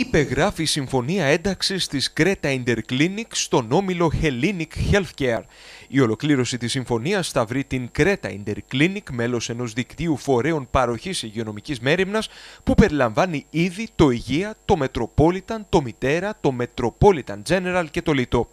υπεγράφει η συμφωνία ένταξης της Κρέτα Interclinic στον όμιλο Hellenic Healthcare. Η ολοκλήρωση της συμφωνίας θα βρει την Κρέτα Interclinic μέλος ενός δικτύου φορέων παροχής υγειονομικής μέρημνας που περιλαμβάνει ήδη το Υγεία, το Metropolitan, το Μητέρα, το Metropolitan General και το Λιτό.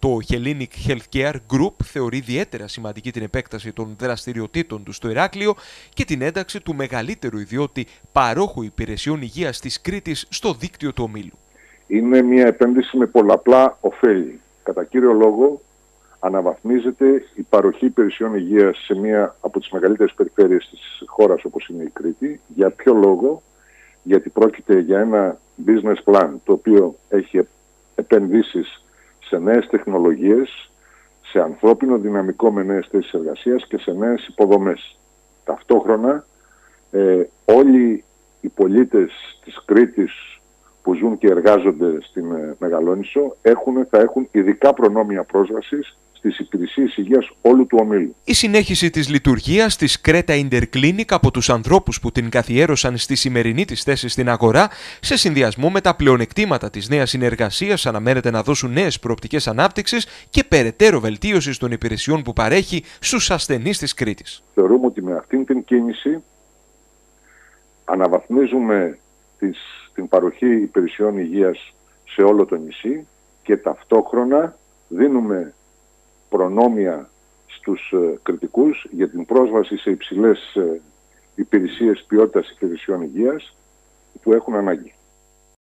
Το Hellenic Healthcare Group θεωρεί ιδιαίτερα σημαντική την επέκταση των δραστηριοτήτων του στο Ηράκλειο και την ένταξη του μεγαλύτερου ιδιώτη παρόχου υπηρεσιών υγείας της Κρήτης στο δίκτυο του ομίλου. Είναι μια επένδυση με πολλαπλά ωφέλη. Κατά κύριο λόγο αναβαθμίζεται η παροχή υπηρεσιών υγείας σε μία από τις μεγαλύτερες περιφέρειες της χώρας όπως είναι η Κρήτη. Για ποιο λόγο, γιατί πρόκειται για ένα business plan το οποίο έχει επενδύσεις σε νέες τεχνολογίες, σε ανθρώπινο δυναμικό με νέες θέσεις εργασίας και σε νέες υποδομές. Ταυτόχρονα ε, όλοι οι πολίτες της Κρήτης που ζουν και εργάζονται στην ε, Μεγαλόνισο έχουν, θα έχουν ειδικά προνόμια πρόσβασης στις υπηρεσίες υγείας όλου του ομίλου. Η συνέχιση της λειτουργίας της Κρέτα Interclinic από τους ανθρώπους που την καθιέρωσαν στη σημερινή της θέση στην αγορά, σε συνδυασμό με τα πλεονεκτήματα της νέας συνεργασίας, αναμένεται να δώσουν νέες προοπτικές ανάπτυξης και περαιτέρω βελτίωση των υπηρεσιών που παρέχει στους ασθενείς της Κρήτης. Θεωρούμε ότι με αυτήν την κίνηση αναβαθμίζουμε τις, την παροχή υπηρεσιών υγείας σε όλο το νησί και ταυτόχρονα δίνουμε προνόμια στους ε, κριτικούς για την πρόσβαση σε υψηλές ε, υπηρεσίες ποιότητας υπηρεσιών υγείας που έχουν ανάγκη.